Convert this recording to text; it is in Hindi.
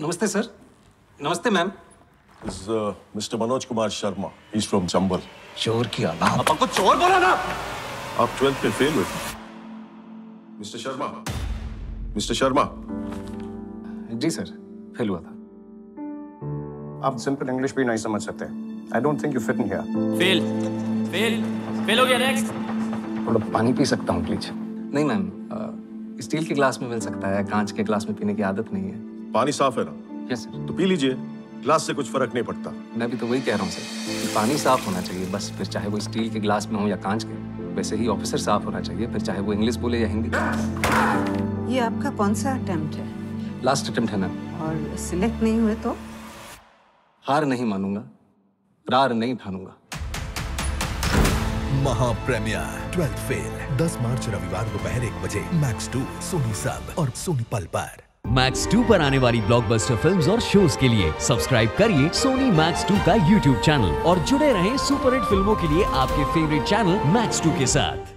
नमस्ते सर नमस्ते ma'am is uh, Mr. Manoj Kumar Sharma. He's from Chambal. चोर की औलाद आप कुछ चोर बोला ना। आप ट्वेल्थ में फेल हुए mister Sharma mister Sharma ji sir fail हुआ था। आप सिंपल इंग्लिश भी नहीं समझ सकते। I don't think you fit in here fail. Fail. Fail हो गया नेक्स्ट थोड़ा पानी पी सकता हूँ प्लीज़ नहीं मैम स्टील के ग्लास में मिल सकता है। कांच के ग्लास में पीने की आदत नहीं है। पानी साफ़ है ना? यस सर तो पी लीजिए। ग्लास से कुछ फ़र्क नहीं पड़ता। मैं भी तो वही कह रहा हूँ सर कि पानी साफ़ होना चाहिए बस। फिर चाहे वो स्टील के ग्लास में हो या कांच के वैसे ही ऑफिसर साफ़ होना चाहिए फिर चाहे वो इंग्लिश बोले या हिंदी। ये आपका कौन सा अटेम्प्ट है? लास्ट अटेम्प्ट है मैम और सिलेक्ट नहीं हुए तो? हार नहीं मानूँगा रार नहीं ठानूँगा। महाप्रेमियर ट्वेल्थ फेल 10 मार्च रविवार दोपहर एक बजे मैक्स टू सोनी सब और सोनी पल पर। मैक्स 2 पर आने वाली ब्लॉकबस्टर फिल्म्स और शोज़ के लिए सब्सक्राइब करिए सोनी मैक्स 2 का यूट्यूब चैनल और जुड़े रहें सुपरहिट फ़िल्मों के लिए आपके फेवरेट चैनल मैक्स 2 के साथ।